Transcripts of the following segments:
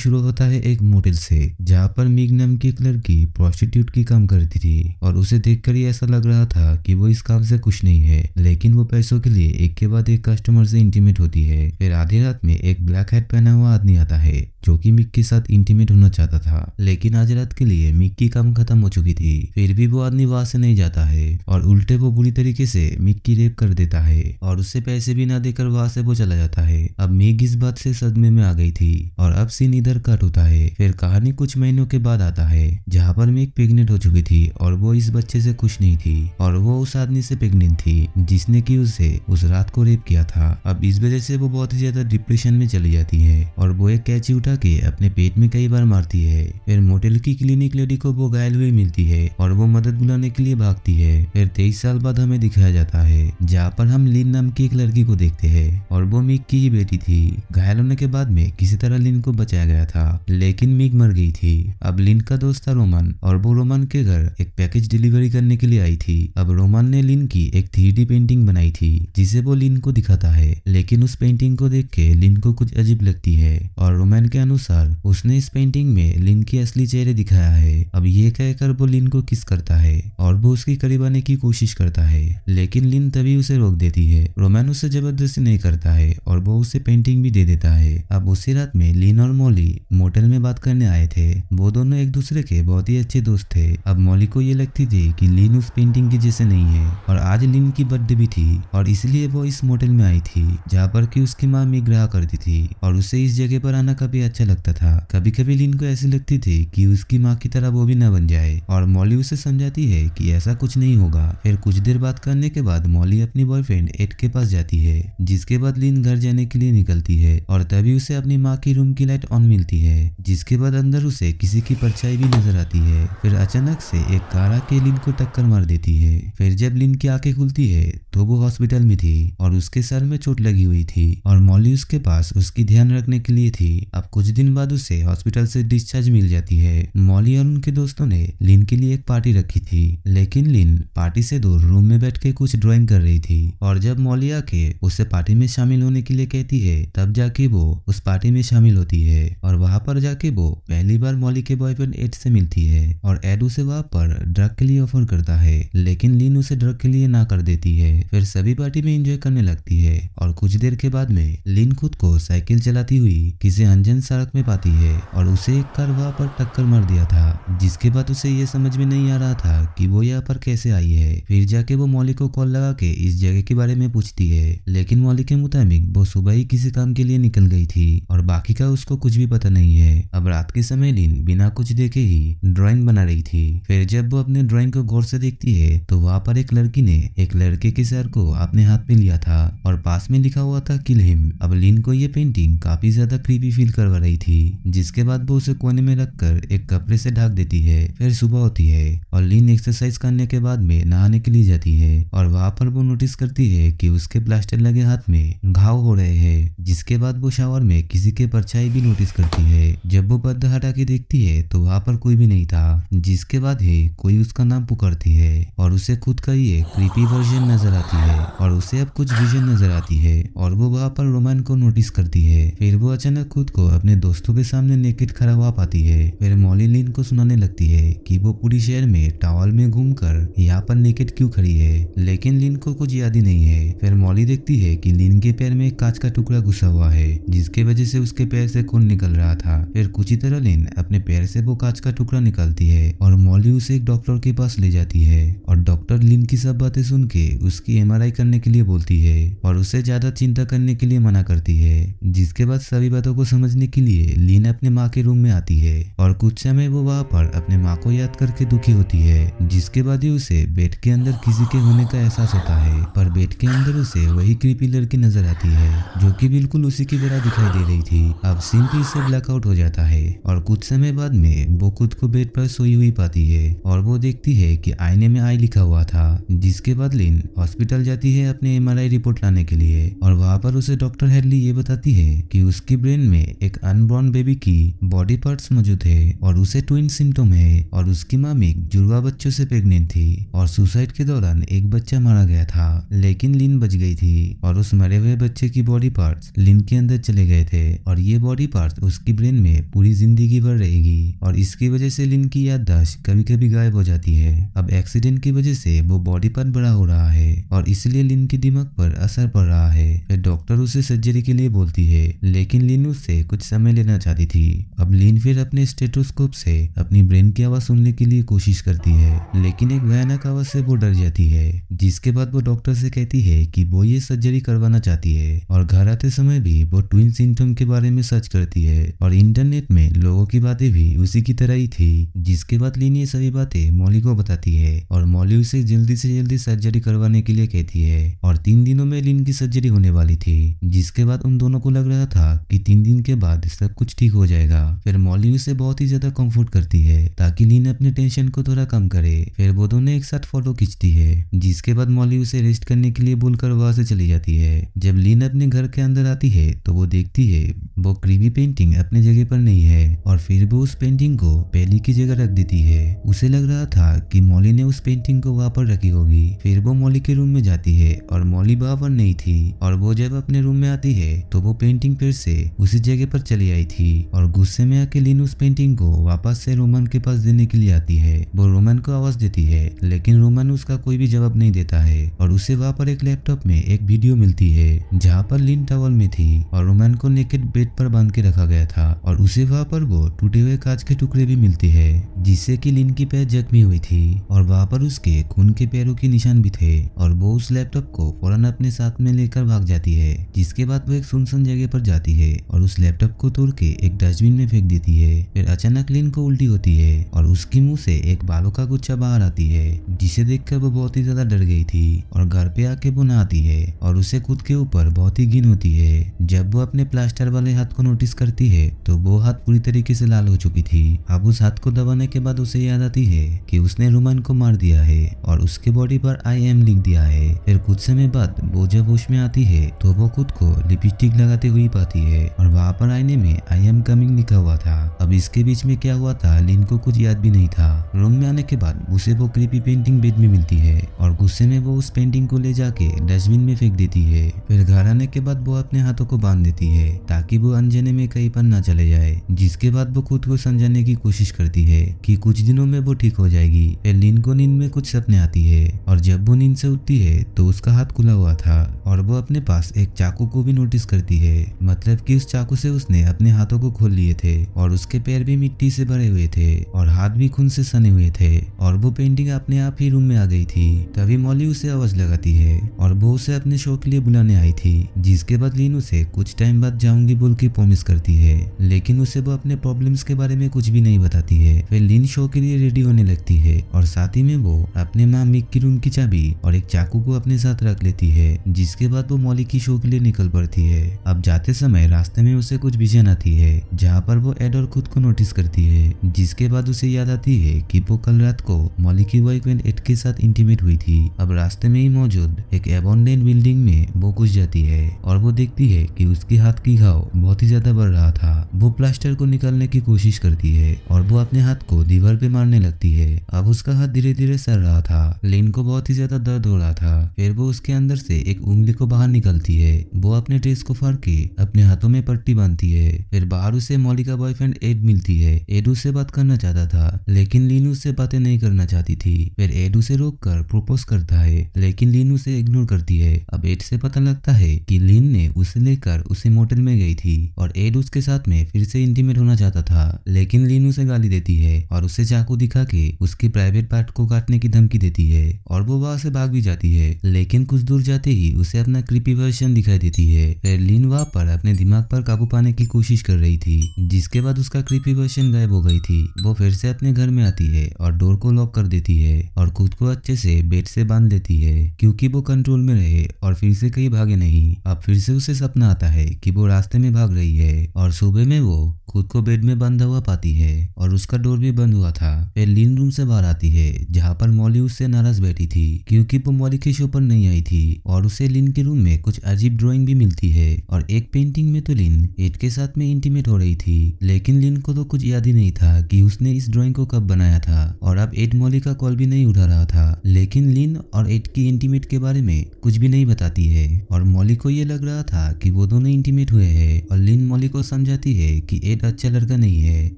शुरू होता है एक मोटेल से, जहाँ पर मिग नाम की एक लड़की प्रोस्टिट्यूट की काम करती थी, और उसे देखकर ही ऐसा लग रहा था कि वो इस काम से कुछ नहीं है, लेकिन वो पैसों के लिए एक के बाद एक कस्टमर से इंटीमेट होती है। फिर आधी रात में एक ब्लैक हेड पहना हुआ आदमी आता है, जो कि मिक के साथ इंटीमेट होना चाहता था, लेकिन आज रात के लिए मिक की काम खत्म हो चुकी थी। फिर भी वो आदमी वहाँ से नहीं जाता है, और उल्टे वो बुरी तरीके से मिक की रेप कर देता है, और उससे पैसे भी ना देकर वहाँ से वो चला जाता है। अब मिक इस बात से सदमे में आ गई थी, और अब सीन इधर कट होता है। फिर कहानी कुछ महीनों के बाद आता है, जहाँ पर मिक प्रेगनेंट हो चुकी थी और वो इस बच्चे से खुश नहीं थी और वो उस आदमी से प्रेगनेंट थी, जिसने की उसे उस रात को रेप किया था। अब इस वजह से वो बहुत ही ज़्यादा डिप्रेशन में चली जाती है और वो एक कैची उठा के अपने पेट में कई बार मारती है। फिर मोटेल की क्लिनिक लेडी को वो घायल हुई मिलती है और वो मदद बुलाने के लिए भागती है। फिर तेईस साल बाद हमें दिखाया जाता है, जहाँ पर हम लिन नाम की एक लड़की को देखते हैं और वो मिक की ही बेटी थी। घायल होने के बाद में किसी तरह लिन को बचाया गया था, लेकिन मिग मर गई थी। अब लिन का दोस्त था रोमन, और वो रोमन के घर एक पैकेज डिलीवरी करने के लिए आई थी। अब रोमन ने लिन की एक थ्री पेंटिंग बनाई थी, जिसे वो लिन को दिखाता है, लेकिन उस पेंटिंग को देख के लिन को कुछ अजीब लगती है, और रोमन के अनुसार उसने इस पेंटिंग में लिन की असली चेहरे दिखाया है। अब ये कहकर वो लिन को किस करता है, और वो उसकी करीब आने की कोशिश करता है, लेकिन लिन तभी उसे रोक देती है। रोमैन उसे ज़बरदस्ती नहीं करता है, और वो उसे पेंटिंग भी दे देता है। अब उसी रात में लिन और मॉली मोटेल में बात करने आए थे। वो दोनों एक दूसरे के बहुत ही अच्छे दोस्त थे। अब मौली को ये लगती थी कि लिन उस पेंटिंग के जैसे नहीं है और आज लिन की बर्थडे भी थी और इसलिए वो इस मोटल में आई थी, जहाँ पर की उसकी माँ मिग रहा करती थी और उसे इस जगह पर आना काफ़ी अच्छा लगता था। कभी कभी लिन को ऐसी लगती थी कि उसकी माँ की तरह वो भी न बन जाए और मॉली उसे समझाती है कि ऐसा कुछ नहीं होगा। फिर कुछ देर बात करने के बाद मॉली अपनी बॉयफ्रेंड एड के पास जाती है, जिसके बाद लिन घर जाने के लिए निकलती है और तभी उसे अपनी माँ की रूम की लाइट ऑन मिलती है, जिसके बाद अंदर उसे किसी की परछाई भी नज़र आती है। फिर अचानक से एक कारा के लिन को टक्कर मार देती है। फिर जब लिन की आँखें खुलती है तो वो हॉस्पिटल में थी और उसके सर में चोट लगी हुई थी और मॉली उसके पास उसकी ध्यान रखने के लिए थी। अब कुछ दिन बाद उसे हॉस्पिटल से डिस्चार्ज मिल जाती है। मॉली और उनके दोस्तों ने लिन के लिए एक पार्टी रखी थी, लेकिन लिन पार्टी से दूर रूम में बैठ के कुछ ड्राइंग कर रही थी और जब मॉली आके उसे पार्टी में शामिल होने के लिए कहती है, तब जाके वो उस पार्टी में शामिल होती है और वहाँ पर जाके वो पहली बार मॉली के बॉयफ्रेंड एड से मिलती है और एड उसे वहाँ पर ड्रग के लिए ऑफ़र करता है, लेकिन लिन उसे ड्रग के लिए ना कर देती है। फिर सभी पार्टी में एंजॉय करने लगती है और कुछ देर के बाद में लिन खुद को साइकिल चलाती हुई किसी अनजन सड़क में पाती है और उसे एक कार वहाँ पर टक्कर मार दिया था, जिसके बाद उसे ये समझ में नहीं आ रहा था कि वो यहाँ पर कैसे आई है। फिर जाके वो मौली को कॉल लगा के इस जगह के बारे में पूछती है, लेकिन मौली के मुताबिक वो सुबह ही किसी काम के लिए निकल गई थी और बाकी का उसको कुछ भी पता नहीं है। अब रात के समय लिन बिना कुछ देखे ही ड्राइंग बना रही थी। फिर जब वो अपने ड्राइंग को गौर से देखती है तो वहाँ पर एक लड़की ने एक लड़के के सर को अपने हाथ में लिया था और पास में लिखा हुआ था किल हिम अब लिन को ये पेंटिंग काफ़ी ज़्यादा क्रीपी फील करवा रही थी, जिसके बाद वो उसे कोने में रखकर एक कपड़े से ढक देती है। फिर सुबह होती है और लीन एक्सरसाइज करने के बाद में नहाने के लिए जाती है और वहाँ पर वो नोटिस करती है कि उसके प्लास्टर लगे हाथ में घाव हो रहे हैं, जिसके बाद वो शावर में किसी के परछाई भी नोटिस करती है। जब वो बद हटा के देखती है तो वहाँ पर कोई भी नहीं था, जिसके बाद ही कोई उसका नाम पुकारती है और उसे खुद का ये क्रीपी वर्जन नज़र आती है और उसे अब कुछ विजन नज़र आती है और वो वहाँ पर रोमान को नोटिस करती है। फिर वो अचानक खुद को अपने दोस्तों के सामने नेकेट खड़ा हुआ पाती है। फिर मॉली लिन को सुनाने लगती है कि वो पूरी शहर में टावल में घूमकर यहाँ पर नेकेट क्यों खड़ी है। लेकिन लिन को कुछ याद ही नहीं है। फिर मॉली देखती है कि लिन के पैर में एक कांच का टुकड़ा घुसा हुआ है, जिसके वजह से उसके पैर से खून निकल रहा था। फिर कुछ ही तरह लिन अपने पैर से वो कांच का टुकड़ा निकालती है और मॉली उसे एक डॉक्टर के पास ले जाती है और डॉक्टर लिन की सब बातें सुन के उसकी एमआरआई करने के लिए बोलती है और उसे ज़्यादा चिंता करने के लिए मना करती है, जिसके बाद सभी बातों को समझने के लिए लीन अपने माँ के रूम में आती है और कुछ समय वो वहाँ पर अपने माँ को याद करके दुखी होती है, जिसके बाद ही उसे बेड के अंदर किसी के होने का एहसास होता है। पर बेड के अंदर उसे वही क्रीपी लड़की नज़र आती है, जो कि बिल्कुल उसी की तरह दिखाई दे रही थी। अब सिंपली से ब्लैकआउट हो जाता है और कुछ समय बाद में वो खुद को बेड पर सोई हुई पाती है और वो देखती है कि आईने में आई लिखा हुआ था, जिसके बाद लिन हॉस्पिटल जाती है अपने एम रिपोर्ट लाने के लिए और वहाँ पर उसे डॉक्टर हेडली ये बताती है कि उसकी ब्रेन में एक अनबॉर्न बेबी की बॉडी पार्ट्स मौजूद है और उसे ट्विन सिम्टोम है और उसकी मामी जुड़वा बच्चों से प्रेग्नेंट थी और सुसाइड के दौरान एक बच्चा मारा गया था, लेकिन लिन बच गई थी और उस मरे हुए बच्चे की बॉडी पार्ट्स लिन के अंदर चले गए थे और ये बॉडी पार्ट्स उसकी ब्रेन में पूरी ज़िंदगी भर रहेगी और इसकी वजह से लिन की याददाश्त कभी कभी गायब हो जाती है। अब एक्सीडेंट की वजह से वो बॉडी पार्ट बड़ा हो रहा है और इसलिए लिन के दिमाग पर असर पड़ रहा है। फिर डॉक्टर उसे सर्जरी के लिए बोलती है, लेकिन लिन उससे कुछ समय लेना चाहती थी। अब लिन फिर अपने स्टेटोस्कोप से अपनी ब्रेन की आवाज़ सुनने के लिए कोशिश करती है, लेकिन एक भयानक आवाज़ से वो डर जाती है, जिसके बाद वो डॉक्टर से कहती है कि वो ये सर्जरी करवाना चाहती है और घर आते समय भी वो ट्विन सिम्टम के बारे में सर्च करती है। और इंटरनेट में लोगों की बातें भी उसी की तरह ही थी, जिसके बाद लिन ये सभी बातें मौली को बताती है और मौली उसे जल्दी से जल्दी सर्जरी करवाने के लिए कहती है। और तीन दिनों में लिन की सर्जरी होने वाली थी, जिसके बाद उन दोनों को लग रहा था कि तीन दिन के बाद सब कुछ ठीक हो जाएगा। फिर मौली उसे बहुत ही ज़्यादा कंफर्ट करती है, ताकि लीन अपने टेंशन को थोड़ा कम करे। फिर वो दोनों एक साथ फ़ोटो खींचती है, जिसके बाद मौली उसे रेस्ट करने के लिए बोलकर वहाँ से चली जाती है। जब लीन अपने घर के अंदर आती है तो वो देखती है, वो क्रीमी पेंटिंग अपने जगह पर नहीं है और फिर वो उस पेंटिंग को पहली की जगह रख देती है। उसे लग रहा था कि मौली ने उस पेंटिंग को वहाँ पर रखी होगी। फिर वो मौली के रूम में जाती है और मौली वहाँ पर नहीं थी और वो जब अपने रूम में आती है तो वो पेंटिंग फिर से उसी जगह पर चली आई थी और गुस्से में आके लीन उस पेंटिंग को वापस से रोमन के पास देने के लिए आती है। वो रोमन को आवाज़ देती है, लेकिन रोमन उसका कोई भी जवाब नहीं देता है और उसे वहाँ पर एक लैपटॉप में एक वीडियो मिलती है, जहाँ पर लिन टॉवल में थी और रोमन को नेकेट बेड पर बाँध के रखा गया था और उसे वहाँ पर वो टूटे हुए कांच के टुकड़े भी मिलते हैं, जिससे कि लिन की पैर जख्मी हुई थी और वहाँ पर उसके खून के पैरों के निशान भी थे और वो उस लैपटॉप को फ़ौरन अपने साथ में लेकर भाग जाती है, जिसके बाद वो एक सुनसान जगह पर जाती है और उस लैपटॉप को तोड़ के एक डस्टबिन में फेंक देती है। फिर अचानक लिन को उल्टी होती है और उसके मुँह से एक बालों का गुच्छा बाहर आती है, जिसे देखकर वो बहुत ही ज़्यादा डर गई थी और घर पे आके वो नहाती है और उसे खुद के ऊपर बहुत ही गिन होती है। जब वो अपने प्लास्टर वाले हाथ को नोटिस करती है तो वो हाथ पूरी तरीके से लाल हो चुकी थी। अब उस हाथ को दबाने के बाद उसे याद आती है कि उसने रोमन को मार दिया है और उसके बॉडी पर आई एम लिख दिया है। फिर कुछ समय बाद वो जब होश में आती है तो वो खुद को लिपस्टिक लगाते हुए पाती है और वहाँ पर आईने में आई एम कमिंग लिखा हुआ था। अब इसके बीच में क्या हुआ था लिन को कुछ याद भी नहीं था। रूम में आने के बाद उसे वो क्रीपी पेंटिंग बेड में मिलती है और गुस्से में वो उस पेंटिंग को ले जाके डस्टबिन में फेंक देती है। फिर घर आने के बाद वो अपने हाथों को बाँध देती है, ताकि वो अनजाने में कहीं पर ना चले जाए, जिसके बाद वो खुद को समझाने की कोशिश करती है कि कुछ दिनों में वो ठीक हो जाएगी। फिर लिन को नींद में कुछ सपने आती है, और जब वो नींद से उठती है तो उसका हाथ खुला हुआ था, और वो अपने पास एक चाकू को भी नोटिस करती है। मतलब कि उस चाकू से उसने अपने हाथों को खोल लिए थे, और उसके पैर भी मिट्टी से भरे हुए थे, और हाथ भी खून से सने हुए थे, और वो पेंटिंग अपने आप ही रूम में आ गई थी। तभी मौली उसे आवाज़ लगाती है, और वो उसे अपने शो के लिए बुलाने आई थी, जिसके बाद लीन उसे कुछ टाइम बाद जाऊँगी बोल के प्रॉमिस करती है। लेकिन उसे वो अपने प्रॉब्लम्स के बारे में कुछ भी नहीं बताती है। फिर लिन शो के लिए रेडी होने लगती है और साथ ही में वो अपने माँ मिक की रूम की चाबी और एक चाकू को अपने साथ रख लेती है, जिसके बाद वो मौली की शो के लिए निकल पड़ती है। अब जाते समय रास्ते में उसे कुछ विजन आती है, जहाँ पर वो एड और खुद को नोटिस करती है, जिसके बाद उसे याद आती है कि वो कल रात को मौली की बॉयफ्रेंड एड के साथ इंटीमेट हुई थी। अब रास्ते में ही मौजूद एक एबोंडेंट बिल्डिंग में वो घुस जाती है और वो देखती है कि उसके हाथ की घाव बहुत ही ज़्यादा बढ़ रहा था। वो प्लास्टर को निकालने की कोशिश करती है और वो अपने हाथ को दीवार पे मारने लगती है। अब उसका हाथ धीरे धीरे सर रहा था। लिन को बहुत ही ज़्यादा दर्द हो रहा था। फिर वो उसके अंदर से एक उंगली को बाहर निकलती है। वो अपने ड्रेस को फाड़ के अपने हाथों में पट्टी बांधती है। फिर बाहर उसे मौली का बॉयफ्रेंड एड मिलती है। एड उससे बात करना चाहता था, लेकिन लीन उससे बातें नहीं करना चाहती थी। फिर एड उसे रोक कर प्रपोज करता है, लेकिन लीन उसे इग्नोर करती है। अब एड से पता लगता है कि लीन ने उसे लेकर उसे मोटल में गई थी और एड उसके साथ में फिर से इंटीमेट होना चाहता था, लेकिन लीन उसे गाली देती है और उसे चाकू दिखा के उसके प्राइवेट पार्ट को काटने की धमकी देती है और वो वहाँ से भाग भी जाती है, लेकिन कुछ दूर जाते ही उसे अपना क्रिपी वर्जन दिखाई देती है। फिर लीन वहाँ पर अपने दिमाग पर काबू पाने की कोशिश कर रही थी, जिसके बाद उसका क्रिपी वर्जन गायब हो गई थी। वो फिर से अपने घर में आती है और डोर को लॉक कर देती है और खुद को अच्छे से बेड से बाँध लेती है, क्योंकि वो कंट्रोल में रहे और फिर से कहीं भागे नहीं। अब फिर से उसे सपना आता है कि वो रास्ते में भाग रही है और सुबह में वो खुद को बेड में बंधा हुआ पाती है और उसका डोर भी बंद हुआ था। फिर लीन रूम से बाहर आती है, जहाँ पर मॉली उससे नाराज़ बैठी थी, क्योंकि वो मॉली के शो पर नहीं आई थी और उसे लिन के रूम में कुछ अजीब ड्राइंग भी मिलती है। और एक पेंटिंग में तो लिन एट के साथ में इंटीमेट हो रही थी, लेकिन लिन को तो कुछ याद ही नहीं था कि उसने इस ड्राइंग को कब बनाया था और अब एड मॉली का कॉल भी नहीं उठा रहा था। लेकिन लिन और एड की इंटीमेट के बारे में कुछ भी नहीं बताती है और मॉली को ये लग रहा था कि वो दोनों इंटीमेट हुए हैं और लिन मॉली को समझाती है कि एड अच्छा लड़का नहीं है।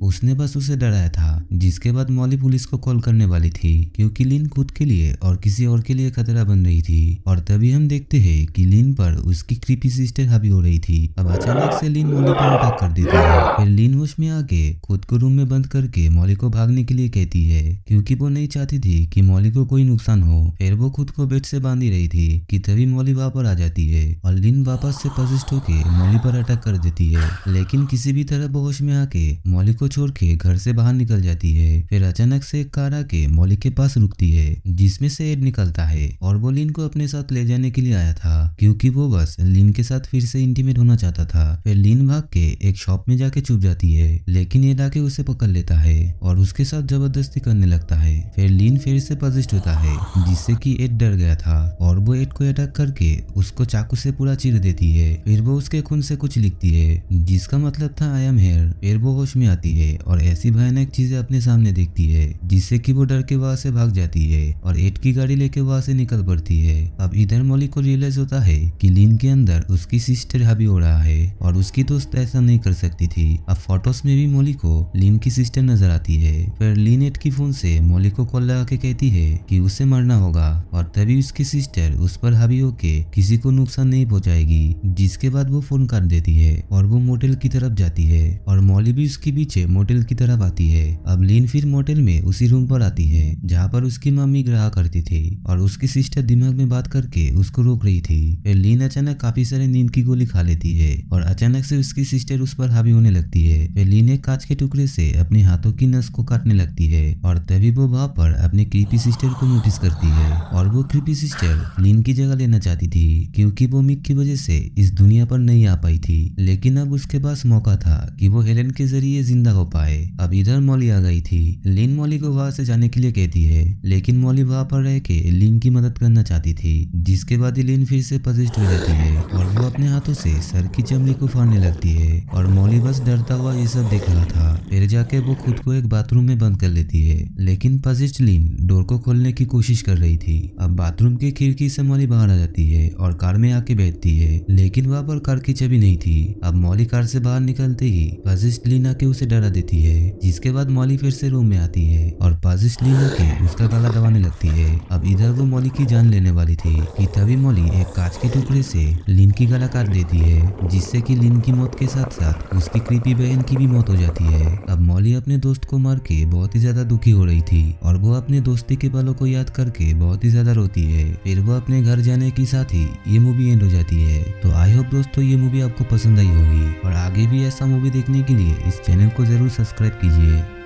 उसने बस उसे डराया था, जिसके बाद मॉली पुलिस को कॉल करने वाली थी, क्योंकि लिन खुद के लिए और किसी और के लिए खतरा बन रही थी। और तभी हम देखते हैं कि लिन पर उसकी क्रीपी सिस्टर हावी हो रही थी। अब अचानक से लिन मॉली पर अटैक कर देती है। फिर लिन होश में आके खुद को रूम में बंद करके मॉली को भागने के लिए कहती है, क्योंकि वो नहीं चाहती थी कि मॉली को कोई नुकसान हो। फिर वो खुद को बेड से बांधी रही थी कि तभी मॉली वहाँ पर आ जाती है और लिन वापस से पजिस्ट होके मॉली पर अटैक कर देती है। लेकिन किसी भी तरह बेहोश में आके मॉली को छोड़ के घर से बाहर निकल जाती है। फिर अचानक से कार आके मॉली के पास रुकती है, जिसमें से एड निकलता है और वो लिन को अपने साथ ले जाने के लिए आया था, क्योंकि वो बस लिन के साथ फिर से इंटीमेट होना चाहता था। फिर लिन भाग के एक शॉप में जाके छुप जाती है, लेकिन एड आके उसे पकड़ लेता है और उसके साथ ज़बरदस्ती करने लगता है। फिर लिन फिर से पजिस्ट होता है, जिससे कि एड डर गया था और वो एड को अटैक करके उसको चाकू से पूरा चीर देती है। फिर वो उसके खून से कुछ लिखती है, जिसका मतलब था आई एम हेयर फिर वो होश में आती है और ऐसी भयानक चीज़ें अपने सामने देखती है, जिससे कि वो डर के वहाँ से भाग जाती है और एट की गाड़ी लेके वहाँ से निकल पड़ती है। अब इधर मॉली को रियलाइज़ होता है कि लिन के अंदर उसकी सिस्टर हावी हो रहा है और उसकी दोस्त ऐसा नहीं कर सकती थी। अब फोटोस में भी मॉली को लिन की सिस्टर नज़र आती है। फिर लिन एट की फ़ोन से मॉली को कॉल लगा के कहती है कि उसे मरना होगा और तभी उसकी सिस्टर उस पर हावी होके किसी को नुकसान नहीं पहुंचाएगी, जिसके बाद वो फ़ोन काट देती है और वो मोटेल की तरफ़ जाती है और मॉली भी उसके पीछे मोटेल की तरफ़ आती है। अब लीन फिर मोटेल में उसी रूम पर आती है, जहाँ पर उसकी मम्मी ग्रह करती थी और उसकी सिस्टर दिमाग में बात करके उसको रोक रही थी। फिर लीन अचानक काफ़ी सारे नींद की गोली खा लेती है और अचानक से उसकी सिस्टर उस पर हावी होने लगती है। फिर लीन एक कांच के टुकड़े से अपने हाथों की नस को काटने लगती है और तभी वो वहाँ पर अपने क्रीपी सिस्टर को नोटिस करती है और वो क्रीपी सिस्टर लीन की जगह लेना चाहती थी, क्योंकि वो मिक की वजह से इस दुनिया पर नहीं आ पाई थी। लेकिन अब उसके पास मौका था कि वो हेलेन के ज़रिए ज़िंदा हो पाए। अब इधर मॉली आ गई थी। लिन मॉली को वहाँ से जाने के लिए कहती है, लेकिन मॉली वहाँ पर रह के लिन की मदद करना चाहती थी, जिसके बाद लिन फिर से पजिस्ट हो जाती है, और वो अपने हाथों से सर की चमड़ी को फाड़ने लगती है, और मॉली बस डरता हुआ ये सब देख रहा था। फिर जाके वो खुद को एक बाथरूम में बंद कर लेती है, लेकिन पजिस्ट लिन डोर को खोलने की कोशिश कर रही थी। अब बाथरूम की खिड़की से मॉली बाहर आ जाती है, और कार में आके बैठती है, लेकिन वहाँ पर कार की चाबी नहीं थी। अब मॉली कार से बाहर निकलते ही पजिस्ट लिन आके उसे डरा देती है, जिसके बाद मॉली फिर से रूम में आती है और पजिस्ट लीना के उसका गला दबाने लगती है। अब इधर वो मौली की जान लेने वाली थी कि तभी मौली एक कांच के टुकड़े से लिन की गला काट देती है, जिससे कि लिन की मौत के साथ साथ उसकी क्रीपी बहन की भी मौत हो जाती है। अब मौली अपने दोस्त को मार के बहुत ही ज़्यादा दुखी हो रही थी और वो अपने दोस्ती के पलों को याद करके बहुत ही ज़्यादा रोती है। फिर वो अपने घर जाने के साथ ही ये मूवी एंड हो जाती है। तो आई होप दोस्तों ये मूवी आपको पसंद आई होगी और आगे भी ऐसा मूवी देखने के लिए इस चैनल को ज़रूर सब्सक्राइब कीजिए।